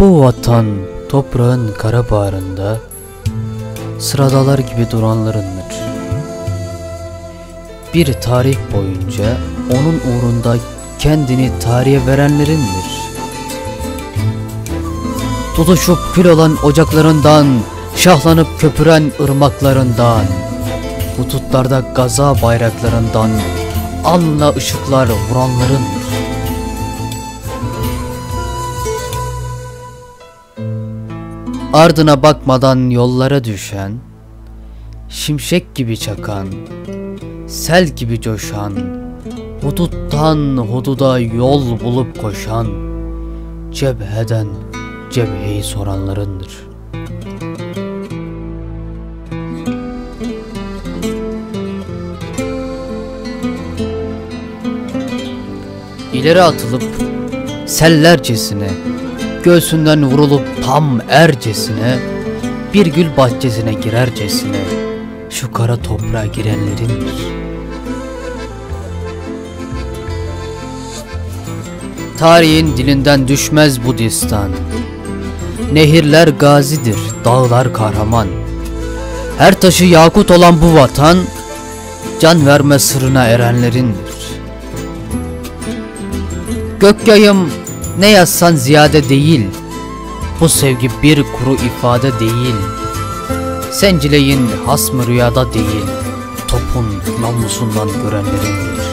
Bu vatan toprağın kara bağrında sıradalar gibi duranlarındır. Bir tarih boyunca onun uğrunda kendini tarihe verenlerindir. Tutuşup kül olan ocaklarından, şahlanıp köpüren ırmaklarından, hututlarda gaza bayraklarından, anla ışıklar vuranlarındır. Ardına bakmadan yollara düşen, şimşek gibi çakan, sel gibi coşan, huduttan hududa yol bulup koşan, cebheden cebheyi soranlarındır. İleri atılıp sellercesine Göğsünden vurulup tam ercesine Bir gül bahçesine girercesine Şu kara toprağa girenlerindir Tarihin dilinden düşmez bu distan. Nehirler gazidir, dağlar kahraman. Her taşı yakut olan bu vatan Can verme sırrına erenlerindir. Gök yayım ne yazsan ziyade değil Bu sevgi bir kuru ifade değil. Sencileyin hasmı rüyada değil Topun namusundan görenlerindir